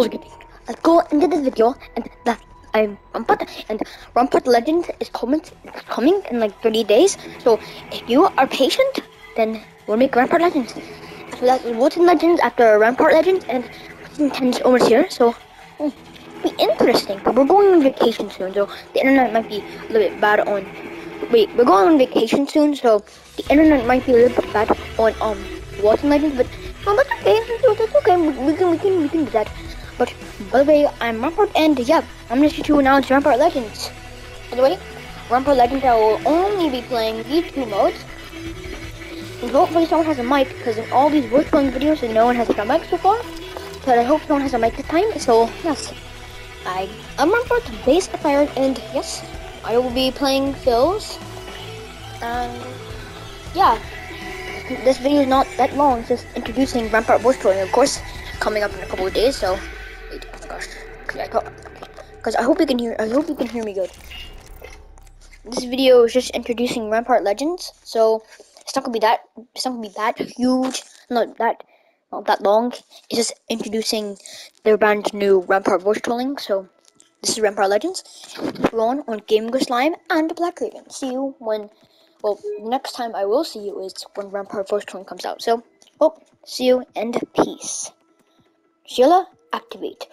Let's go into this video and the I'm Rampart and Rampart Legends is coming is coming in like 30 days. So if you are patient, then we'll make Rampart Legends. After that, Wattson Legends after Rampart Legends and 10 almost here. So hmm, be interesting. But we're going on vacation soon, so the internet might be a little bit bad on. Wait, we're going on vacation soon, so the internet might be a little bit bad on um Wattson Legends, but no, that's okay. That's okay. We can we can we can do that. But by the way, I'm Rampart, and yeah, I'm gonna to announce Rampart Legends. By the way, Rampart Legends I will only be playing these two modes. And hopefully someone has a mic, because in all these voice playing videos, and no one has a mic so far. But I hope someone has a mic this time. So yes, I am Rampart Base Fire, and yes, I will be playing Phil's. And yeah, this video is not that long. Just introducing Rampart voice trolling, of course, coming up in a couple of days. So wait, oh my gosh, because I hope you can hear. I hope you can hear me good. This video is just introducing Rampart Legends, so it's not gonna be that. It's not gonna be that huge. Not that. Not that long. It's just introducing their brand new Rampart voice trolling. So this is Rampart Legends. We're on Game Slime and Black Raven. See you when. Well, next time I will see you is when Rampart voice trolling comes out. So, well, see you and peace. Sheila, activate.